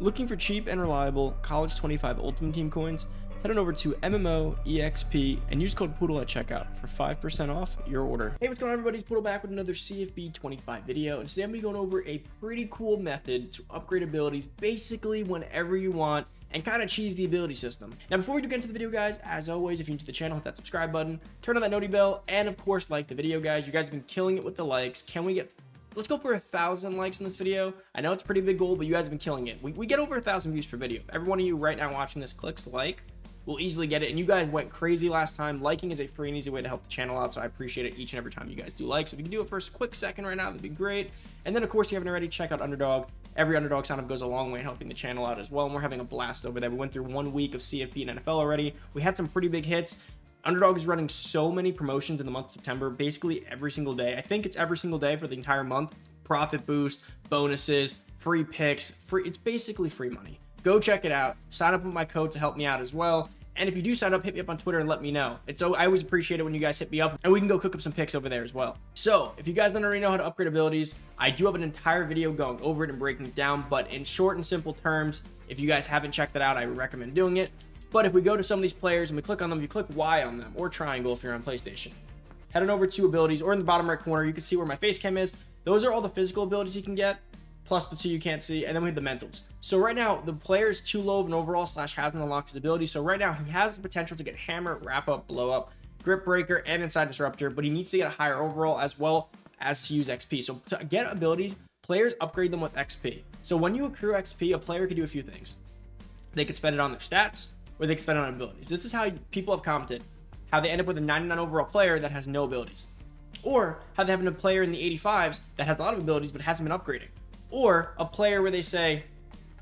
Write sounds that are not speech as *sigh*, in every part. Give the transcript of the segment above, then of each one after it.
Looking for cheap and reliable College 25 Ultimate Team coins? Head on over to MMO EXP and use code Poodle at checkout for 5% off your order. Hey, what's going on, everybody? It's Poodle back with another CFB 25 video. And today I'm to be going over a pretty cool method to upgrade abilities basically whenever you want and kind of cheese the ability system. Now, before we do get into the video, guys, as always, if you're new to the channel, hit that subscribe button, turn on that noti bell, and of course, like the video, guys. You guys have been killing it with the likes. Can we get let's go for a thousand likes in this video. I know it's a pretty big goal, but you guys have been killing it. We, we get over a thousand views per video. Every one of you right now watching this clicks like we'll easily get it. And you guys went crazy last time. Liking is a free and easy way to help the channel out. So I appreciate it each and every time you guys do like. So if you can do it for a quick second right now, that'd be great. And then of course, if you haven't already, check out Underdog. Every Underdog sign up goes a long way in helping the channel out as well. And we're having a blast over there. We went through one week of CFB and NFL already. We had some pretty big hits. Underdog is running so many promotions in the month of September, basically every single day. I think it's every single day for the entire month profit boost, bonuses, free picks, free. It's basically free money. Go check it out. Sign up with my code to help me out as well. And if you do sign up, hit me up on Twitter and let me know. It's I always appreciate it when you guys hit me up, and we can go cook up some picks over there as well. So if you guys don't already know how to upgrade abilities, I do have an entire video going over it and breaking it down. But in short and simple terms, if you guys haven't checked that out, I recommend doing it. But if we go to some of these players and we click on them, you click Y on them or triangle if you're on PlayStation. Head on over to abilities or in the bottom right corner, you can see where my face cam is. Those are all the physical abilities you can get, plus the two you can't see, and then we have the mentals. So right now, the player is too low of an overall slash hasn't unlocked his ability. So right now, he has the potential to get hammer, wrap up, blow up, grip breaker, and inside disruptor, but he needs to get a higher overall as well as to use XP. So to get abilities, players upgrade them with XP. So when you accrue XP, a player can do a few things. They could spend it on their stats, or they spend on abilities. This is how people have commented, how they end up with a 99 overall player that has no abilities. Or how they have a player in the 85s that has a lot of abilities but hasn't been upgrading. Or a player where they say,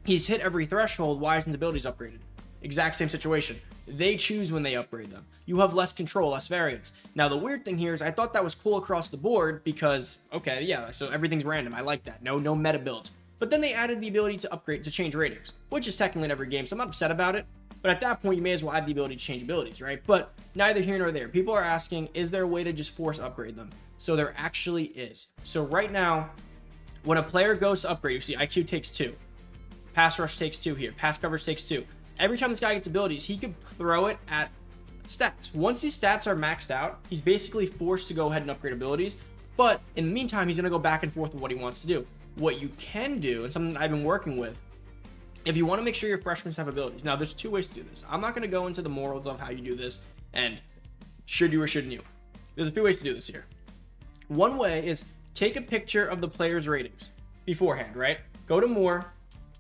he's hit every threshold, why isn't the abilities upgraded? Exact same situation. They choose when they upgrade them. You have less control, less variance. Now, the weird thing here is I thought that was cool across the board because, okay, yeah, so everything's random. I like that. No, no meta build. But then they added the ability to upgrade, to change ratings, which is technically in every game, so I'm not upset about it. But at that point, you may as well add the ability to change abilities, right? But neither here nor there. People are asking, is there a way to just force upgrade them? So there actually is. So right now, when a player goes to upgrade, you see IQ takes two. Pass rush takes two here. Pass coverage takes two. Every time this guy gets abilities, he could throw it at stats. Once these stats are maxed out, he's basically forced to go ahead and upgrade abilities. But in the meantime, he's going to go back and forth with what he wants to do. What you can do, and something I've been working with, if you want to make sure your freshmen have abilities. Now, there's two ways to do this. I'm not going to go into the morals of how you do this and should you or shouldn't you. There's a few ways to do this here. One way is take a picture of the player's ratings beforehand, right? Go to more,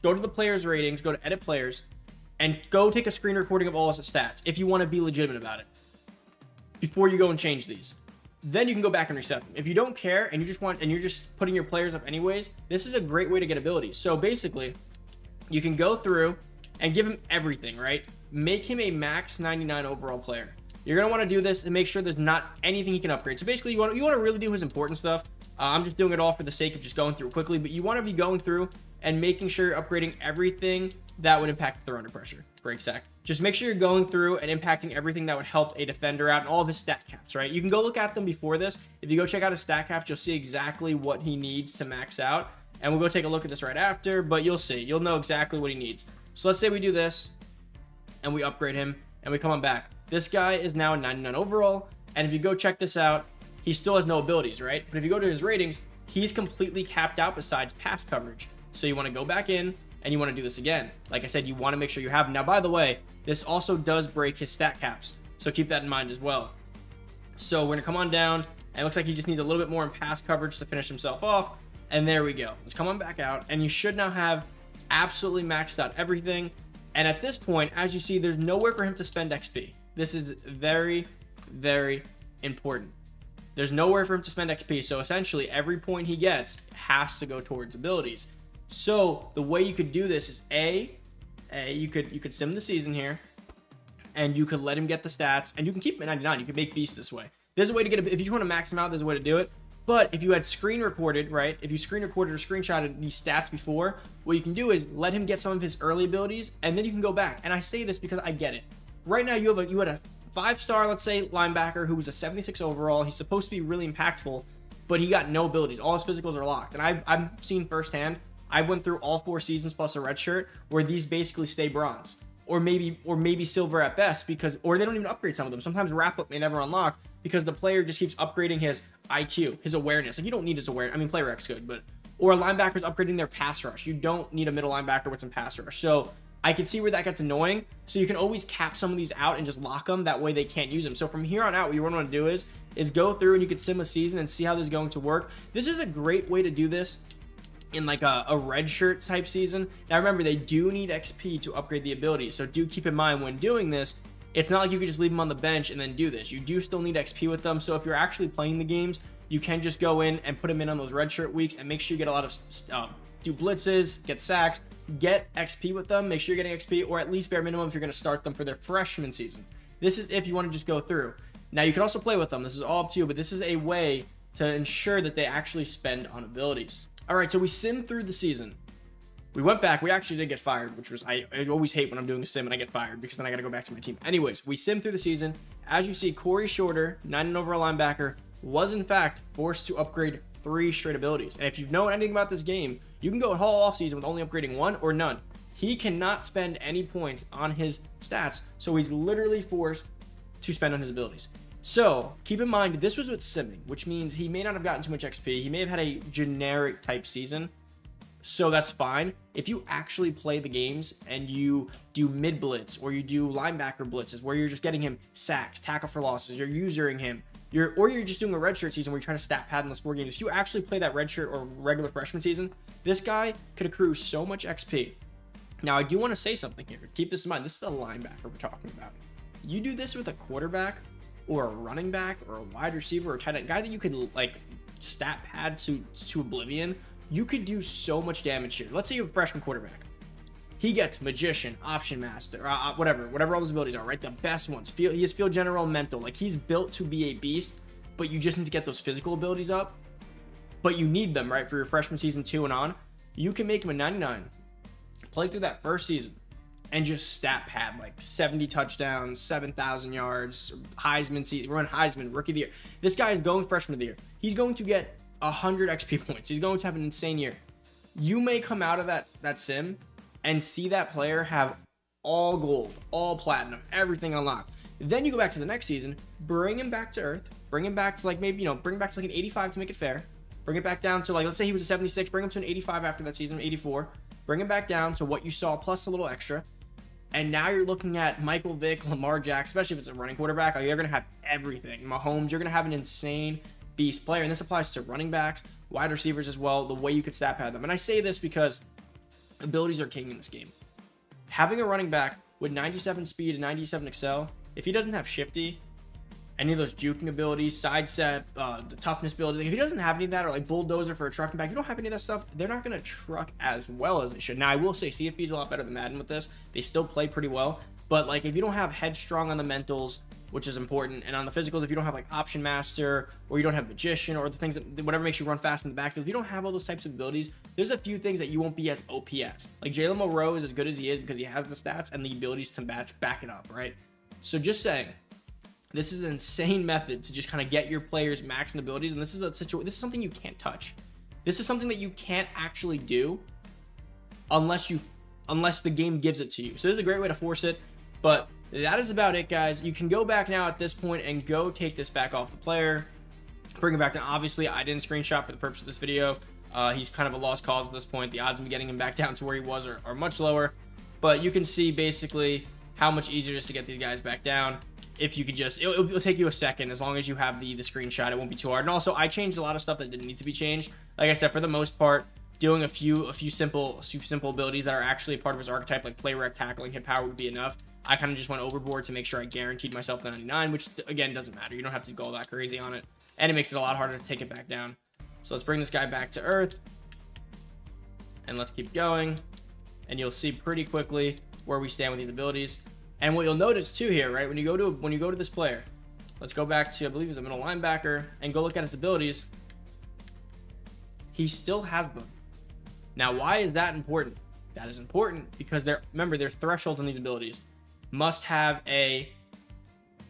go to the player's ratings, go to edit players, and go take a screen recording of all his stats if you want to be legitimate about it before you go and change these. Then you can go back and reset them. If you don't care and you just want and you're just putting your players up anyways, this is a great way to get abilities. So basically, you can go through and give him everything, right? Make him a max 99 overall player. You're gonna want to do this and make sure there's not anything he can upgrade. So basically, you want you want to really do his important stuff. Uh, I'm just doing it all for the sake of just going through quickly, but you want to be going through and making sure you're upgrading everything that would impact the throw under pressure. Break sack. Just make sure you're going through and impacting everything that would help a defender out and all of his stat caps, right? You can go look at them before this. If you go check out his stat caps, you'll see exactly what he needs to max out and we'll go take a look at this right after, but you'll see. You'll know exactly what he needs. So let's say we do this, and we upgrade him, and we come on back. This guy is now 99 overall, and if you go check this out, he still has no abilities, right? But if you go to his ratings, he's completely capped out besides pass coverage. So you want to go back in, and you want to do this again. Like I said, you want to make sure you have. Now, by the way, this also does break his stat caps, so keep that in mind as well. So we're going to come on down, and it looks like he just needs a little bit more in pass coverage to finish himself off. And there we go. Let's come on back out. And you should now have absolutely maxed out everything. And at this point, as you see, there's nowhere for him to spend XP. This is very, very important. There's nowhere for him to spend XP. So essentially, every point he gets has to go towards abilities. So the way you could do this is A, A you could you could sim the season here, and you could let him get the stats, and you can keep him at 99. You can make beast this way. There's a way to get it. If you want to max him out, there's a way to do it. But if you had screen recorded, right, if you screen recorded or screenshotted these stats before, what you can do is let him get some of his early abilities, and then you can go back. And I say this because I get it. Right now, you have a you had a five-star, let's say, linebacker who was a 76 overall. He's supposed to be really impactful, but he got no abilities. All his physicals are locked. And I've, I've seen firsthand I've went through all four seasons plus a red shirt where these basically stay bronze. Or maybe or maybe silver at best because or they don't even upgrade some of them. Sometimes wrap up may never unlock because the player just keeps upgrading his IQ, his awareness. Like you don't need his awareness. I mean player X good, but or linebackers upgrading their pass rush. You don't need a middle linebacker with some pass rush. So I can see where that gets annoying. So you can always cap some of these out and just lock them. That way they can't use them. So from here on out, what you want to do is, is go through and you can sim a season and see how this is going to work. This is a great way to do this in like a, a red shirt type season. Now remember, they do need XP to upgrade the ability. So do keep in mind when doing this, it's not like you could just leave them on the bench and then do this. You do still need XP with them. So if you're actually playing the games, you can just go in and put them in on those red shirt weeks and make sure you get a lot of uh, do blitzes, get sacks, get XP with them. Make sure you're getting XP, or at least bare minimum if you're going to start them for their freshman season. This is if you want to just go through. Now you can also play with them. This is all up to you, but this is a way to ensure that they actually spend on abilities. All right, so we sim through the season. We went back. We actually did get fired, which was I, I always hate when I'm doing a sim and I get fired because then I got to go back to my team. Anyways, we sim through the season. As you see, Corey Shorter, nine and overall linebacker, was in fact forced to upgrade three straight abilities. And if you know anything about this game, you can go whole offseason with only upgrading one or none. He cannot spend any points on his stats, so he's literally forced to spend on his abilities. So keep in mind, this was with simming, which means he may not have gotten too much XP. He may have had a generic type season. So that's fine. If you actually play the games and you do mid blitz or you do linebacker blitzes where you're just getting him sacks, tackle for losses, you're usering him, you're or you're just doing a redshirt season where you're trying to stat pad in those four games. If you actually play that redshirt or regular freshman season, this guy could accrue so much XP. Now I do want to say something here. Keep this in mind. This is the linebacker we're talking about. You do this with a quarterback or a running back or a wide receiver or tight end guy that you could like stat pad to to oblivion. You could do so much damage here. Let's say you have a freshman quarterback he gets magician, option master, uh, uh, whatever, whatever all those abilities are, right? The best ones. Feel he has field general, mental. Like he's built to be a beast, but you just need to get those physical abilities up. But you need them, right, for your freshman season two and on. You can make him a 99, play through that first season, and just stat pad like 70 touchdowns, 7,000 yards, Heisman season, run Heisman, rookie of the year. This guy is going freshman of the year. He's going to get 100 XP *laughs* points. He's going to have an insane year. You may come out of that that sim and see that player have all gold, all platinum, everything unlocked. Then you go back to the next season, bring him back to Earth, bring him back to like maybe, you know, bring him back to like an 85 to make it fair. Bring it back down to like, let's say he was a 76, bring him to an 85 after that season, 84. Bring him back down to what you saw plus a little extra. And now you're looking at Michael Vick, Lamar Jack, especially if it's a running quarterback. Like you're going to have everything. Mahomes, you're going to have an insane beast player. And this applies to running backs, wide receivers as well, the way you could stat pad them. And I say this because abilities are king in this game. Having a running back with 97 speed and 97 accel, if he doesn't have shifty, any of those juking abilities, sidestep, uh, the toughness ability, if he doesn't have any of that, or like bulldozer for a trucking back, if you don't have any of that stuff, they're not going to truck as well as they should. Now, I will say CFB is a lot better than Madden with this. They still play pretty well, but like if you don't have headstrong on the mentals, which is important. And on the physicals, if you don't have like option master or you don't have magician or the things that whatever makes you run fast in the backfield, if you don't have all those types of abilities, there's a few things that you won't be as OPS. Like Jalen Milroe is as good as he is because he has the stats and the abilities to match back it up, right? So just saying, this is an insane method to just kind of get your players max and abilities, and this is a situation. This is something you can't touch. This is something that you can't actually do unless you unless the game gives it to you. So this is a great way to force it, but that is about it, guys. You can go back now at this point and go take this back off the player. Bring it back down. Obviously, I didn't screenshot for the purpose of this video. Uh, he's kind of a lost cause at this point. The odds of getting him back *laughs* down to where he was are, are much lower. But you can see basically how much easier it is to get these guys back down if you could just it'll, it'll, take you a second as long as you have the the screenshot it won't be too hard and also i changed a lot of stuff that didn't need to be changed like i said for the most part doing a few a few simple a few simple abilities that are actually part of his archetype like play rec tackling hit power would be enough I kind of just went overboard to make sure I guaranteed myself the 99, which again doesn't matter. You don't have to go all that crazy on it. And it makes it a lot harder to take it back down. So let's bring this guy back to Earth. And let's keep going. And you'll see pretty quickly where we stand with these abilities. And what you'll notice too here, right? When you go to when you go to this player, let's go back to I believe he's a middle linebacker and go look at his abilities. He still has them. Now, why is that important? That is important because they're remember they're thresholds on these abilities must have a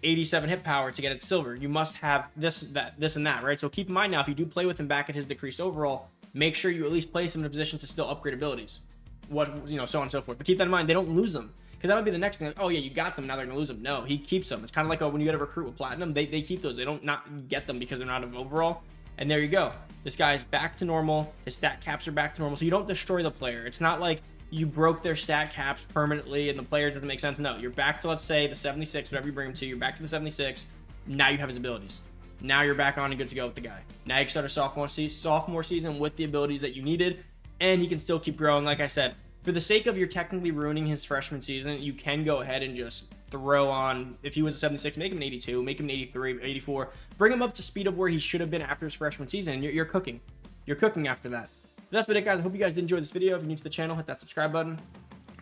87 hit power to get it silver. You must have this, that, this, and that, right? So keep in mind now, if you do play with him back at his decreased overall, make sure you at least place him in a position to still upgrade abilities. What, you know, so on and so forth. But keep that in mind, they don't lose them. Because that would be the next thing. Like, oh, yeah, you got them. Now they're to lose them. No, he keeps them. It's kind of like a, when you get a recruit with Platinum, they, they keep those. They don't not get them because they're not of overall. And there you go. This guy's back to normal. His stat caps are back to normal. So you don't destroy the player. It's not like you broke their stat caps permanently and the player doesn't make sense. No, you're back to, let's say, the 76, whatever you bring him to. You're back to the 76. Now you have his abilities. Now you're back on and good to go with the guy. Now you start a sophomore, se sophomore season with the abilities that you needed, and he can still keep growing. Like I said, for the sake of you're technically ruining his freshman season, you can go ahead and just throw on, if he was a 76, make him an 82, make him an 83, 84, bring him up to speed of where he should have been after his freshman season, and you're, you're cooking. You're cooking after that. But that's been it, guys. I hope you guys did enjoy this video. If you're new to the channel, hit that subscribe button.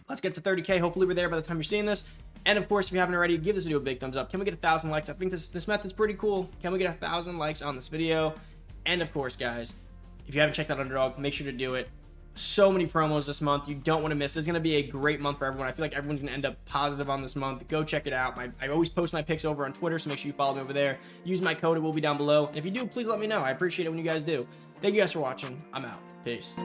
Let's get to 30K. Hopefully we're there by the time you're seeing this. And of course, if you haven't already, give this video a big thumbs up. Can we get a thousand likes? I think this, this method's pretty cool. Can we get a thousand likes on this video? And of course, guys, if you haven't checked out Underdog, make sure to do it. So many promos this month. You don't want to miss. It's going to be a great month for everyone. I feel like everyone's going to end up positive on this month. Go check it out. My, I always post my picks over on Twitter, so make sure you follow me over there. Use my code. It will be down below. And if you do, please let me know. I appreciate it when you guys do. Thank you guys for watching. I'm out. Peace.